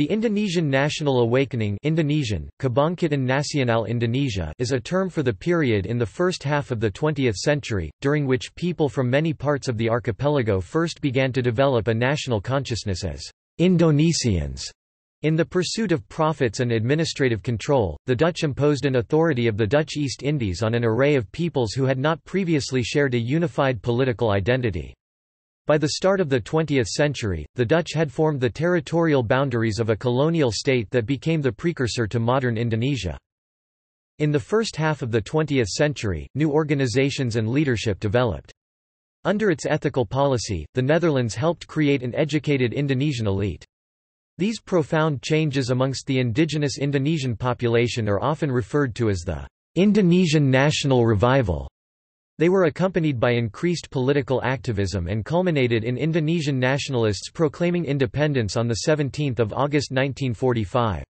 The Indonesian National Awakening Indonesian, Kebangkitan Nasional Indonesia is a term for the period in the first half of the 20th century, during which people from many parts of the archipelago first began to develop a national consciousness as Indonesians. In the pursuit of profits and administrative control, the Dutch imposed an authority of the Dutch East Indies on an array of peoples who had not previously shared a unified political identity. By the start of the 20th century, the Dutch had formed the territorial boundaries of a colonial state that became the precursor to modern Indonesia. In the first half of the 20th century, new organizations and leadership developed. Under its ethical policy, the Netherlands helped create an educated Indonesian elite. These profound changes amongst the indigenous Indonesian population are often referred to as the Indonesian national revival. They were accompanied by increased political activism and culminated in Indonesian nationalists proclaiming independence on 17 August 1945.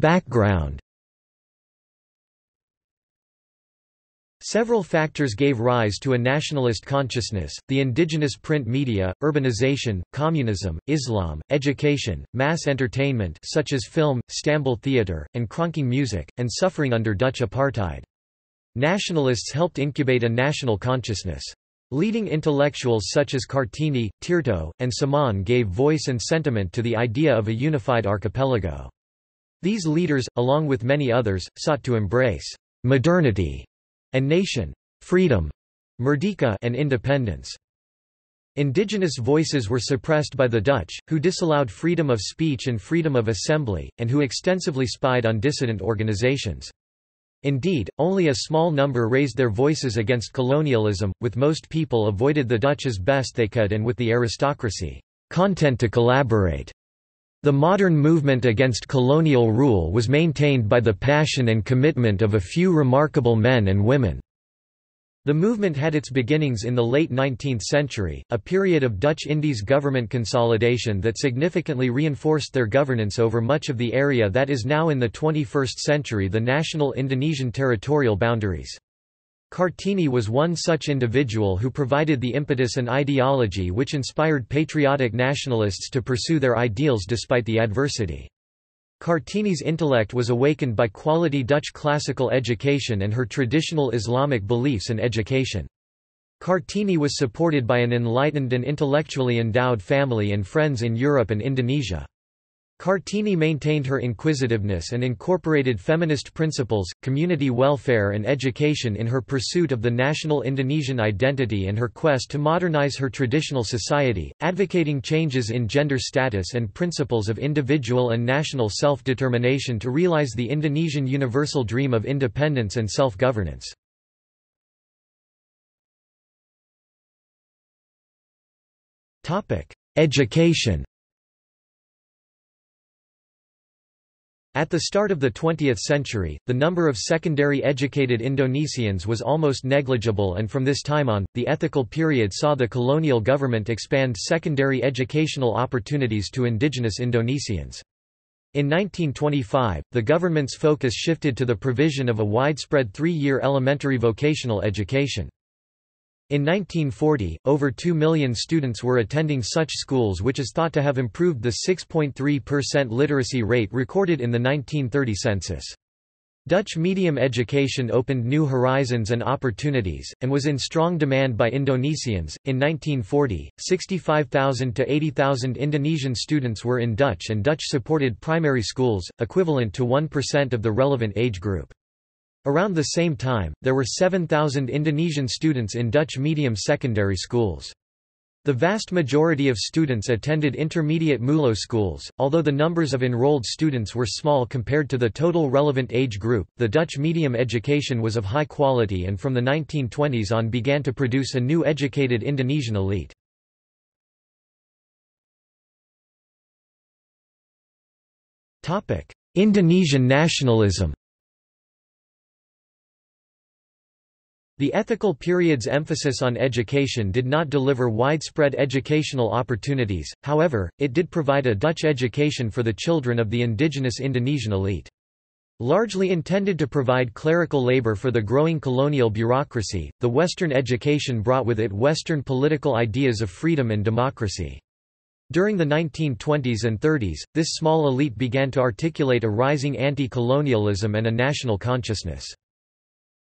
Background Several factors gave rise to a nationalist consciousness, the indigenous print media, urbanization, communism, Islam, education, mass entertainment such as film, Stamboul theatre, and Kroncong music, and suffering under Dutch apartheid. Nationalists helped incubate a national consciousness. Leading intellectuals such as Kartini, Tirto, and Semaun gave voice and sentiment to the idea of a unified archipelago. These leaders, along with many others, sought to embrace modernity and nation, freedom, merdeka and independence. Indigenous voices were suppressed by the Dutch, who disallowed freedom of speech and freedom of assembly, and who extensively spied on dissident organizations. Indeed, only a small number raised their voices against colonialism, with most people avoided the Dutch as best they could and with the aristocracy, content to collaborate. The modern movement against colonial rule was maintained by the passion and commitment of a few remarkable men and women. The movement had its beginnings in the late 19th century, a period of Dutch Indies government consolidation that significantly reinforced their governance over much of the area that is now in the 21st century the national Indonesian territorial boundaries. Kartini was one such individual who provided the impetus and ideology which inspired patriotic nationalists to pursue their ideals despite the adversity. Kartini's intellect was awakened by quality Dutch classical education and her traditional Islamic beliefs and education. Kartini was supported by an enlightened and intellectually endowed family and friends in Europe and Indonesia. Kartini maintained her inquisitiveness and incorporated feminist principles, community welfare and education in her pursuit of the national Indonesian identity and her quest to modernize her traditional society, advocating changes in gender status and principles of individual and national self-determination to realize the Indonesian universal dream of independence and self-governance. Education At the start of the 20th century, the number of secondary educated Indonesians was almost negligible and from this time on, the ethical period saw the colonial government expand secondary educational opportunities to indigenous Indonesians. In 1925, the government's focus shifted to the provision of a widespread three-year elementary vocational education. In 1940, over 2 million students were attending such schools which is thought to have improved the 6.3% literacy rate recorded in the 1930 census. Dutch medium education opened new horizons and opportunities, and was in strong demand by Indonesians. In 1940, 65,000 to 80,000 Indonesian students were in Dutch and Dutch supported primary schools, equivalent to 1% of the relevant age group. Around the same time, there were 7,000 Indonesian students in Dutch medium secondary schools. The vast majority of students attended intermediate MULO schools, although the numbers of enrolled students were small compared to the total relevant age group. The Dutch medium education was of high quality and from the 1920s on began to produce a new educated Indonesian elite. Indonesian nationalism The ethical period's emphasis on education did not deliver widespread educational opportunities, however, it did provide a Dutch education for the children of the indigenous Indonesian elite. Largely intended to provide clerical labor for the growing colonial bureaucracy, the Western education brought with it Western political ideas of freedom and democracy. During the 1920s and 30s, this small elite began to articulate a rising anti-colonialism and a national consciousness.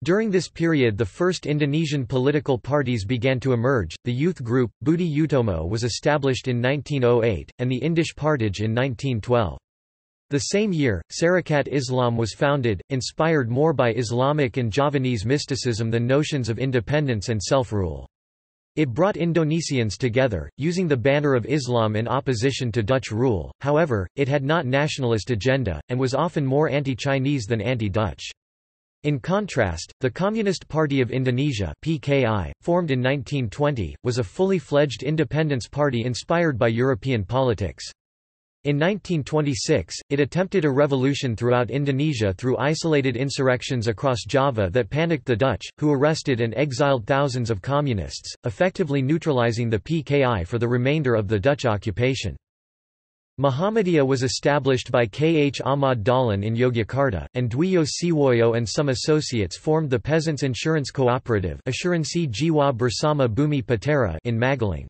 During this period the first Indonesian political parties began to emerge, the youth group, Budi Utomo was established in 1908, and the Indisch Partij in 1912. The same year, Sarekat Islam was founded, inspired more by Islamic and Javanese mysticism than notions of independence and self-rule. It brought Indonesians together, using the banner of Islam in opposition to Dutch rule, however, it had not nationalist agenda, and was often more anti-Chinese than anti-Dutch. In contrast, the Communist Party of Indonesia PKI, formed in 1920, was a fully fledged independence party inspired by European politics. In 1926, it attempted a revolution throughout Indonesia through isolated insurrections across Java that panicked the Dutch, who arrested and exiled thousands of communists, effectively neutralizing the PKI for the remainder of the Dutch occupation. Muhammadiyah was established by K. H. Ahmad Dahlan in Yogyakarta, and Dwijo Siwoyo and some associates formed the Peasants' Insurance Cooperative Asuransi Jiwa Bersama Bumi Putera in Magelang.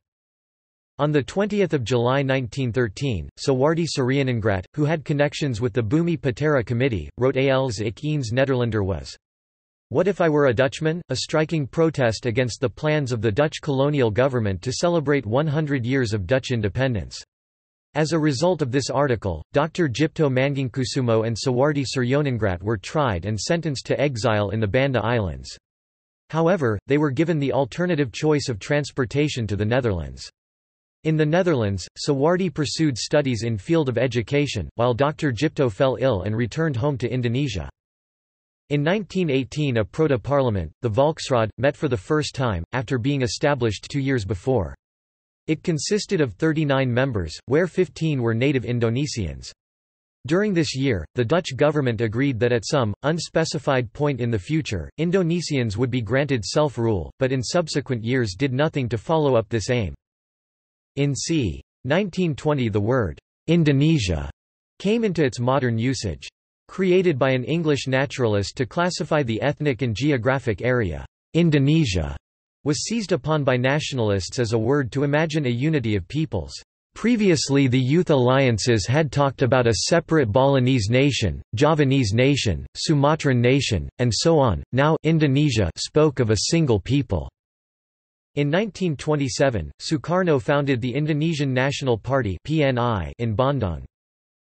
On 20 July 1913, Suwardi Suryaningrat, who had connections with the Bumi Putera Committee, wrote Als ik eens Nederlander was. What if I were a Dutchman? A striking protest against the plans of the Dutch colonial government to celebrate 100 years of Dutch independence. As a result of this article, Dr. Tjipto Mangunkusumo and Suwardi Suryaningrat were tried and sentenced to exile in the Banda Islands. However, they were given the alternative choice of transportation to the Netherlands. In the Netherlands, Suwardi pursued studies in field of education, while Dr. Tjipto fell ill and returned home to Indonesia. In 1918 a proto-parliament, the Volksraad, met for the first time, after being established two years before. It consisted of 39 members, where 15 were native Indonesians. During this year, the Dutch government agreed that at some, unspecified point in the future, Indonesians would be granted self-rule, but in subsequent years did nothing to follow up this aim. In c. 1920 the word, Indonesia, came into its modern usage. Created by an English naturalist to classify the ethnic and geographic area, Indonesia was seized upon by nationalists as a word to imagine a unity of peoples. Previously the youth alliances had talked about a separate Balinese nation, Javanese nation, Sumatran nation, and so on, now Indonesia spoke of a single people. In 1927, Sukarno founded the Indonesian National Party in Bandung.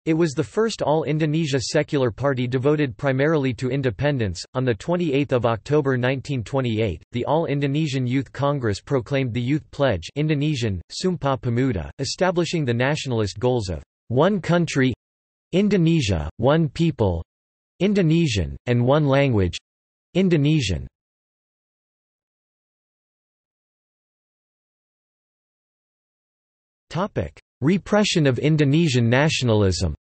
It was the first all-Indonesia secular party devoted primarily to independence. On the 28th of October 1928, the All-Indonesian Youth Congress proclaimed the Youth Pledge Indonesian, Sumpah Pemuda, establishing the nationalist goals of one country Indonesia, one people Indonesian, and one language Indonesian. Topic: Repression of Indonesian nationalism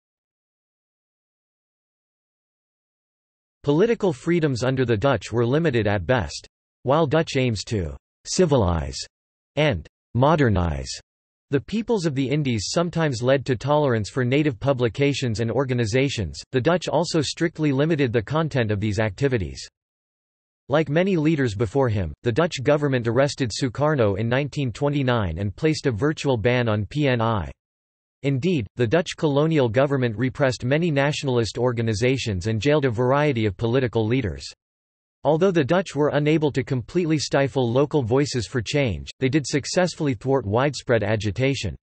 Political freedoms under the Dutch were limited at best. While Dutch aims to «civilize» and «modernize» the peoples of the Indies sometimes led to tolerance for native publications and organizations, the Dutch also strictly limited the content of these activities. Like many leaders before him, the Dutch government arrested Sukarno in 1929 and placed a virtual ban on PNI. Indeed, the Dutch colonial government repressed many nationalist organizations and jailed a variety of political leaders. Although the Dutch were unable to completely stifle local voices for change, they did successfully thwart widespread agitation.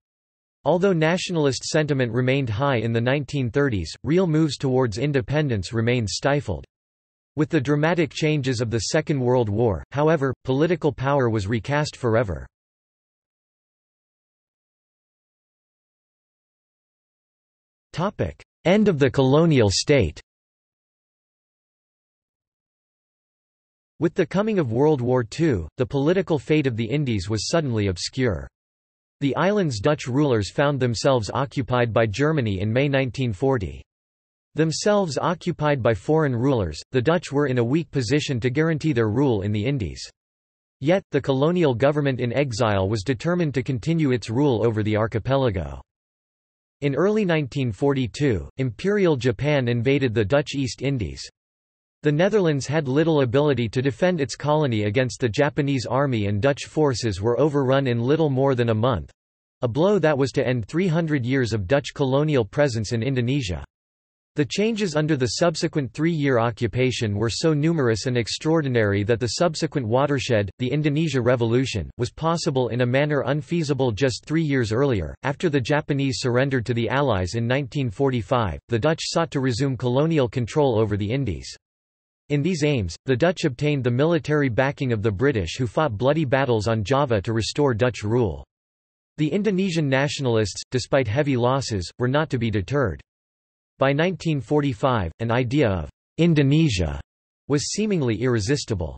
Although nationalist sentiment remained high in the 1930s, real moves towards independence remained stifled. With the dramatic changes of the Second World War, however, political power was recast forever. End of the colonial state With the coming of World War II, the political fate of the Indies was suddenly obscure. The island's Dutch rulers found themselves occupied by Germany in May 1940. Themselves occupied by foreign rulers, the Dutch were in a weak position to guarantee their rule in the Indies. Yet, the colonial government in exile was determined to continue its rule over the archipelago. In early 1942, Imperial Japan invaded the Dutch East Indies. The Netherlands had little ability to defend its colony against the Japanese army and Dutch forces were overrun in little more than a month—a blow that was to end 300 years of Dutch colonial presence in Indonesia. The changes under the subsequent three-year occupation were so numerous and extraordinary that the subsequent watershed, the Indonesia Revolution, was possible in a manner unfeasible just three years earlier. After the Japanese surrendered to the Allies in 1945, the Dutch sought to resume colonial control over the Indies. In these aims, the Dutch obtained the military backing of the British who fought bloody battles on Java to restore Dutch rule. The Indonesian nationalists, despite heavy losses, were not to be deterred. By 1945, an idea of Indonesia was seemingly irresistible.